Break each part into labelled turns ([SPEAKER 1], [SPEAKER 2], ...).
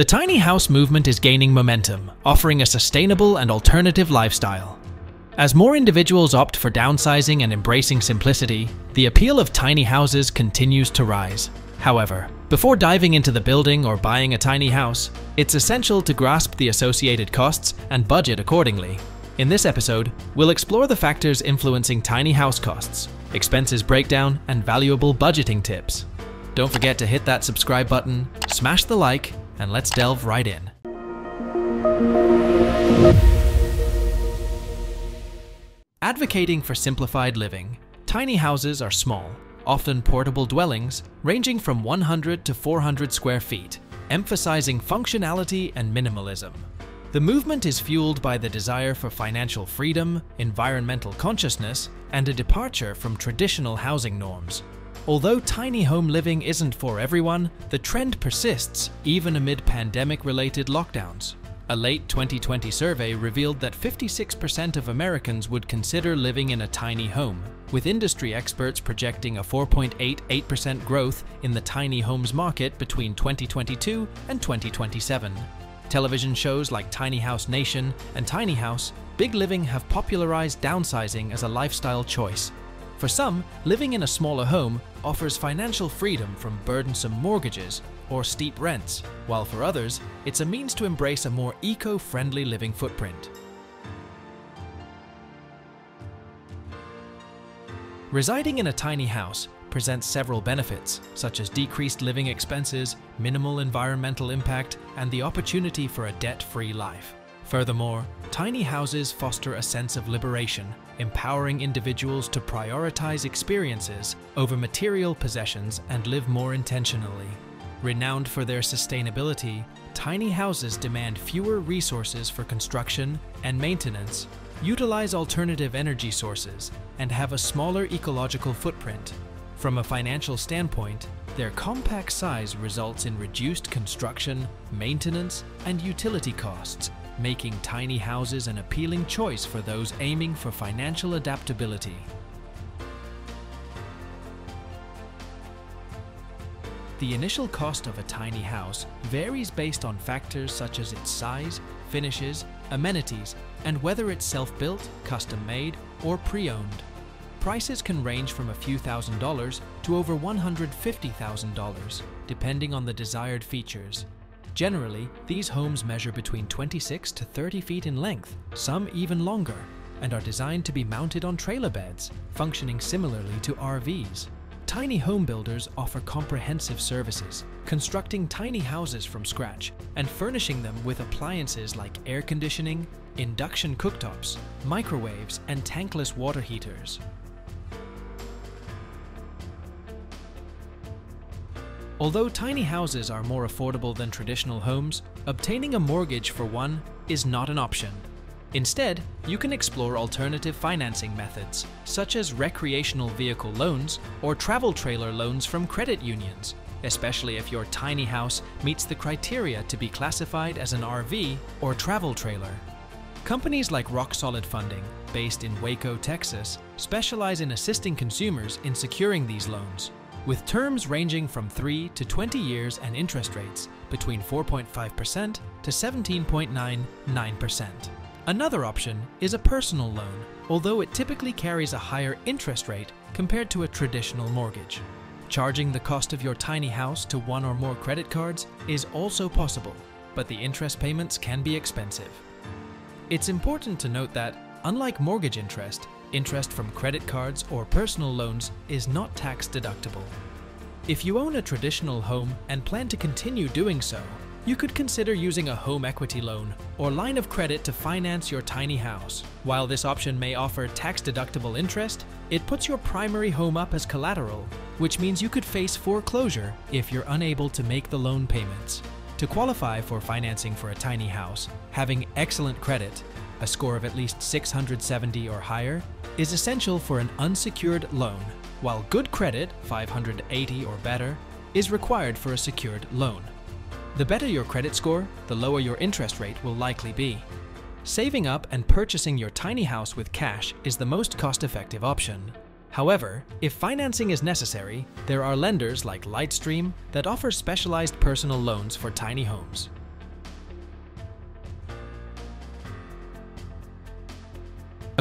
[SPEAKER 1] The tiny house movement is gaining momentum, offering a sustainable and alternative lifestyle. As more individuals opt for downsizing and embracing simplicity, the appeal of tiny houses continues to rise. However, before diving into the building or buying a tiny house, it's essential to grasp the associated costs and budget accordingly. In this episode, we'll explore the factors influencing tiny house costs, expenses breakdown, and valuable budgeting tips. Don't forget to hit that subscribe button, smash the like, and let's delve right in. Advocating for simplified living, tiny houses are small, often portable dwellings ranging from 100 to 400 square feet, emphasizing functionality and minimalism. The movement is fueled by the desire for financial freedom, environmental consciousness, and a departure from traditional housing norms. Although tiny home living isn't for everyone, the trend persists even amid pandemic-related lockdowns. A late 2020 survey revealed that 56% of Americans would consider living in a tiny home, with industry experts projecting a 4.88% growth in the tiny homes market between 2022 and 2027. Television shows like Tiny House Nation and Tiny House, Big Living have popularized downsizing as a lifestyle choice. For some, living in a smaller home offers financial freedom from burdensome mortgages or steep rents, while for others, it's a means to embrace a more eco-friendly living footprint. Residing in a tiny house presents several benefits, such as decreased living expenses, minimal environmental impact, and the opportunity for a debt-free life. Furthermore, tiny houses foster a sense of liberation, empowering individuals to prioritize experiences over material possessions and live more intentionally. Renowned for their sustainability, tiny houses demand fewer resources for construction and maintenance, utilize alternative energy sources, and have a smaller ecological footprint. From a financial standpoint, their compact size results in reduced construction, maintenance, and utility costs, making tiny houses an appealing choice for those aiming for financial adaptability. The initial cost of a tiny house varies based on factors such as its size, finishes, amenities, and whether it's self-built, custom-made, or pre-owned. Prices can range from a few thousand dollars to over $150,000, depending on the desired features. Generally, these homes measure between 26 to 30 feet in length, some even longer, and are designed to be mounted on trailer beds, functioning similarly to RVs. Tiny home builders offer comprehensive services, constructing tiny houses from scratch and furnishing them with appliances like air conditioning, induction cooktops, microwaves, and tankless water heaters. Although tiny houses are more affordable than traditional homes, obtaining a mortgage for one is not an option. Instead, you can explore alternative financing methods, such as recreational vehicle loans or travel trailer loans from credit unions, especially if your tiny house meets the criteria to be classified as an RV or travel trailer. Companies like Rock Solid Funding, based in Waco, Texas, specialize in assisting consumers in securing these loans, with terms ranging from 3 to 20 years and interest rates between 4.5% to 17.99%. Another option is a personal loan, although it typically carries a higher interest rate compared to a traditional mortgage. Charging the cost of your tiny house to one or more credit cards is also possible, but the interest payments can be expensive. It's important to note that, unlike mortgage interest, interest from credit cards or personal loans is not tax deductible. If you own a traditional home and plan to continue doing so, you could consider using a home equity loan or line of credit to finance your tiny house. While this option may offer tax-deductible interest, it puts your primary home up as collateral, which means you could face foreclosure if you're unable to make the loan payments. To qualify for financing for a tiny house, having excellent credit, a score of at least 670 or higher, is essential for an unsecured loan, while good credit, 580 or better, is required for a secured loan. The better your credit score, the lower your interest rate will likely be. Saving up and purchasing your tiny house with cash is the most cost-effective option. However, if financing is necessary, there are lenders like Lightstream that offer specialized personal loans for tiny homes.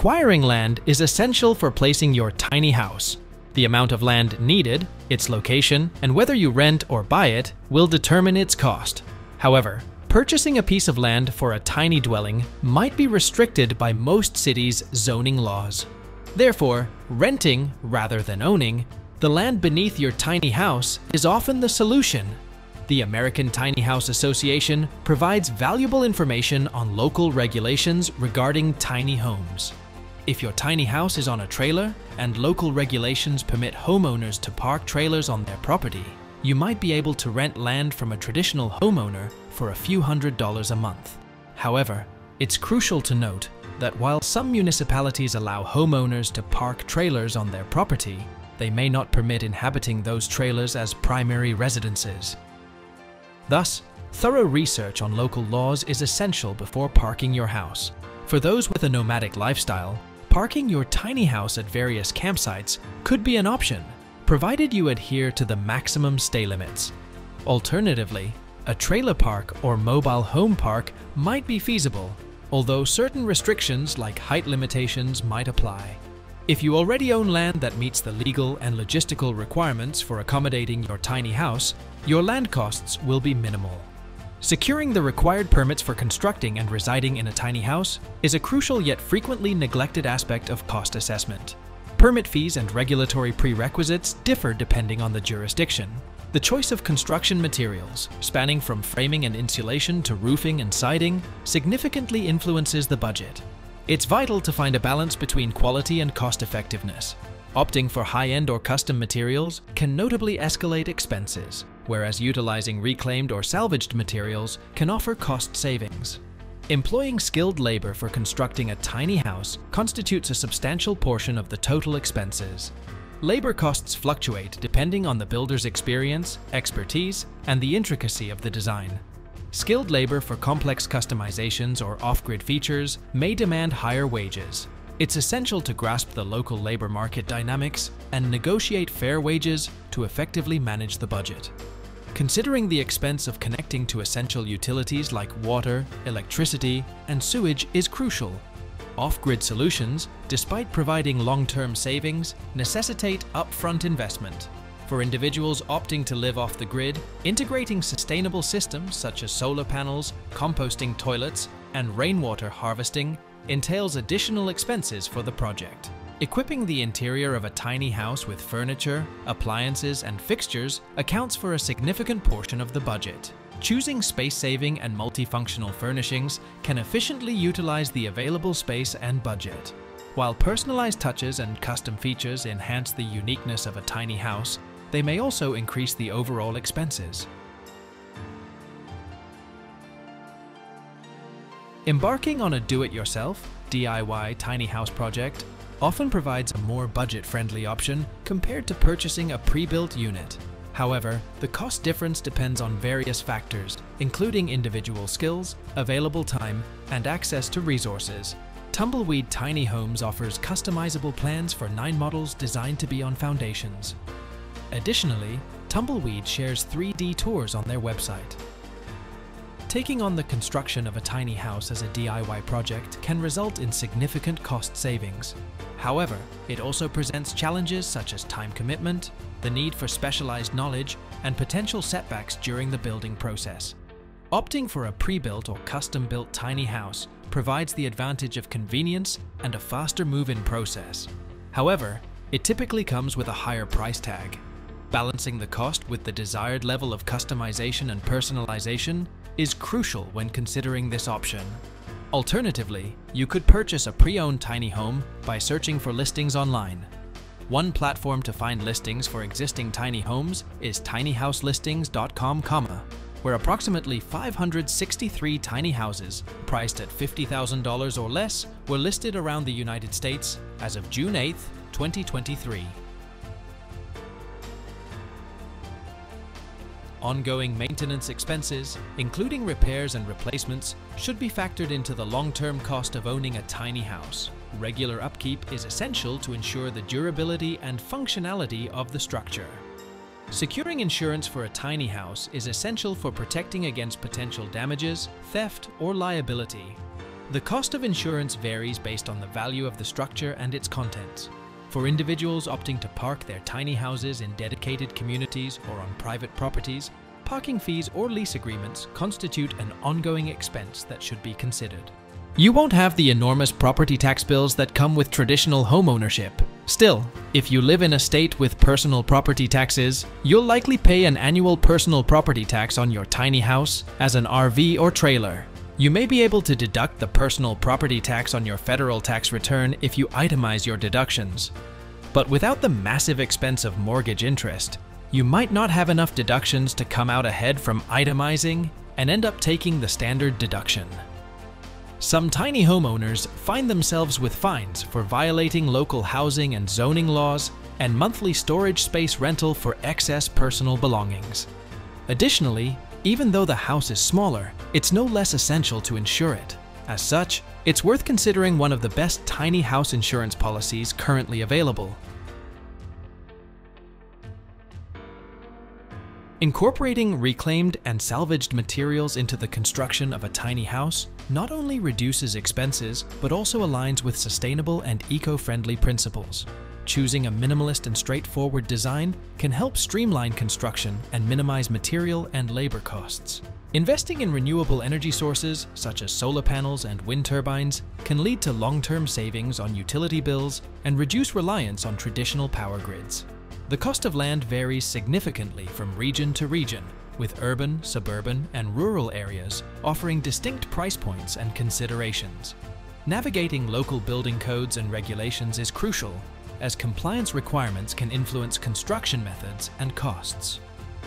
[SPEAKER 1] Acquiring land is essential for placing your tiny house. The amount of land needed, its location, and whether you rent or buy it will determine its cost. However, purchasing a piece of land for a tiny dwelling might be restricted by most cities' zoning laws. Therefore, renting rather than owning the land beneath your tiny house is often the solution. The American Tiny House Association provides valuable information on local regulations regarding tiny homes. If your tiny house is on a trailer and local regulations permit homeowners to park trailers on their property, you might be able to rent land from a traditional homeowner for a few hundred dollars a month. However, it's crucial to note that while some municipalities allow homeowners to park trailers on their property, they may not permit inhabiting those trailers as primary residences. Thus, thorough research on local laws is essential before parking your house. For those with a nomadic lifestyle, parking your tiny house at various campsites could be an option, provided you adhere to the maximum stay limits. Alternatively, a trailer park or mobile home park might be feasible, although certain restrictions like height limitations might apply. If you already own land that meets the legal and logistical requirements for accommodating your tiny house, your land costs will be minimal. Securing the required permits for constructing and residing in a tiny house is a crucial yet frequently neglected aspect of cost assessment. Permit fees and regulatory prerequisites differ depending on the jurisdiction. The choice of construction materials, spanning from framing and insulation to roofing and siding, significantly influences the budget. It's vital to find a balance between quality and cost effectiveness. Opting for high-end or custom materials can notably escalate expenses, whereas utilizing reclaimed or salvaged materials can offer cost savings. Employing skilled labor for constructing a tiny house constitutes a substantial portion of the total expenses. Labor costs fluctuate depending on the builder's experience, expertise, and the intricacy of the design. Skilled labor for complex customizations or off-grid features may demand higher wages. It's essential to grasp the local labor market dynamics and negotiate fair wages to effectively manage the budget. Considering the expense of connecting to essential utilities like water, electricity, and sewage is crucial. Off-grid solutions, despite providing long-term savings, necessitate upfront investment for individuals opting to live off the grid, integrating sustainable systems such as solar panels, composting toilets, and rainwater harvesting entails additional expenses for the project. Equipping the interior of a tiny house with furniture, appliances, and fixtures accounts for a significant portion of the budget. Choosing space-saving and multifunctional furnishings can efficiently utilize the available space and budget. While personalized touches and custom features enhance the uniqueness of a tiny house, they may also increase the overall expenses. Embarking on a do-it-yourself, DIY tiny house project often provides a more budget-friendly option compared to purchasing a pre-built unit. However, the cost difference depends on various factors, including individual skills, available time, and access to resources. Tumbleweed Tiny Homes offers customizable plans for nine models designed to be on foundations. Additionally, Tumbleweed shares 3D tours on their website. Taking on the construction of a tiny house as a DIY project can result in significant cost savings. However, it also presents challenges such as time commitment, the need for specialized knowledge, and potential setbacks during the building process. Opting for a pre-built or custom-built tiny house provides the advantage of convenience and a faster move-in process. However, it typically comes with a higher price tag. Balancing the cost with the desired level of customization and personalization is crucial when considering this option. Alternatively, you could purchase a pre-owned tiny home by searching for listings online. One platform to find listings for existing tiny homes is tinyhouselistings.com, where approximately 563 tiny houses priced at $50,000 or less were listed around the United States as of June 8, 2023. Ongoing maintenance expenses, including repairs and replacements, should be factored into the long-term cost of owning a tiny house. Regular upkeep is essential to ensure the durability and functionality of the structure. Securing insurance for a tiny house is essential for protecting against potential damages, theft, or liability. The cost of insurance varies based on the value of the structure and its contents. For individuals opting to park their tiny houses in dedicated communities or on private properties, parking fees or lease agreements constitute an ongoing expense that should be considered. You won't have the enormous property tax bills that come with traditional homeownership. Still, if you live in a state with personal property taxes, you'll likely pay an annual personal property tax on your tiny house as an RV or trailer. You may be able to deduct the personal property tax on your federal tax return if you itemize your deductions. But without the massive expense of mortgage interest, you might not have enough deductions to come out ahead from itemizing and end up taking the standard deduction. Some tiny homeowners find themselves with fines for violating local housing and zoning laws and monthly storage space rental for excess personal belongings. Additionally, even though the house is smaller, it's no less essential to insure it. As such, it's worth considering one of the best tiny house insurance policies currently available, Incorporating reclaimed and salvaged materials into the construction of a tiny house not only reduces expenses, but also aligns with sustainable and eco-friendly principles. Choosing a minimalist and straightforward design can help streamline construction and minimize material and labor costs. Investing in renewable energy sources, such as solar panels and wind turbines, can lead to long-term savings on utility bills and reduce reliance on traditional power grids. The cost of land varies significantly from region to region, with urban, suburban, and rural areas offering distinct price points and considerations. Navigating local building codes and regulations is crucial, as compliance requirements can influence construction methods and costs.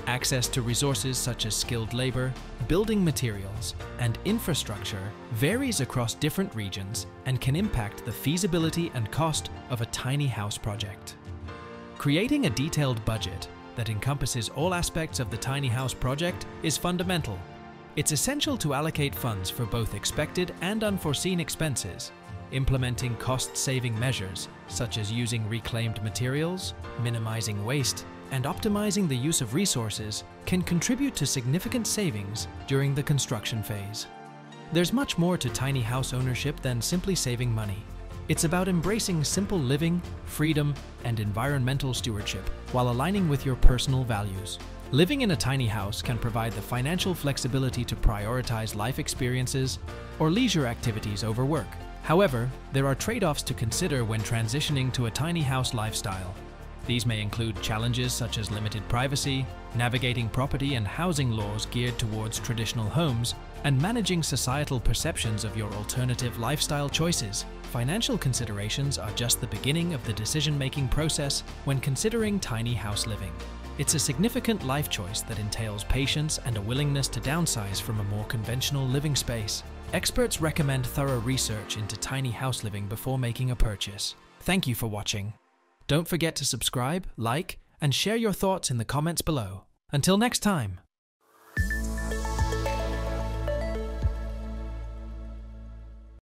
[SPEAKER 1] Access to resources such as skilled labor, building materials, and infrastructure varies across different regions and can impact the feasibility and cost of a tiny house project. Creating a detailed budget that encompasses all aspects of the tiny house project is fundamental. It's essential to allocate funds for both expected and unforeseen expenses, implementing cost-saving measures such as using reclaimed materials, minimizing waste, and optimizing the use of resources can contribute to significant savings during the construction phase. There's much more to tiny house ownership than simply saving money. It's about embracing simple living, freedom, and environmental stewardship while aligning with your personal values. Living in a tiny house can provide the financial flexibility to prioritize life experiences or leisure activities over work. However, there are trade-offs to consider when transitioning to a tiny house lifestyle. These may include challenges such as limited privacy, navigating property and housing laws geared towards traditional homes, and managing societal perceptions of your alternative lifestyle choices. Financial considerations are just the beginning of the decision-making process when considering tiny house living. It's a significant life choice that entails patience and a willingness to downsize from a more conventional living space. Experts recommend thorough research into tiny house living before making a purchase. Thank you for watching. Don't forget to subscribe, like, and share your thoughts in the comments below. Until next time.